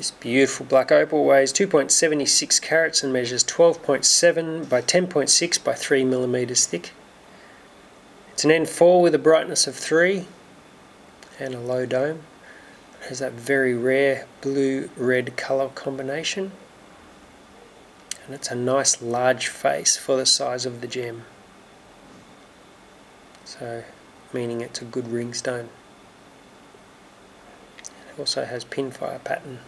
This beautiful black opal weighs 2.76 carats and measures 12.7 by 10.6 by 3 millimeters thick. It's an N4 with a brightness of 3 and a low dome. It has that very rare blue-red colour combination. And it's a nice large face for the size of the gem. So, meaning it's a good ring stone. It also has pinfire pattern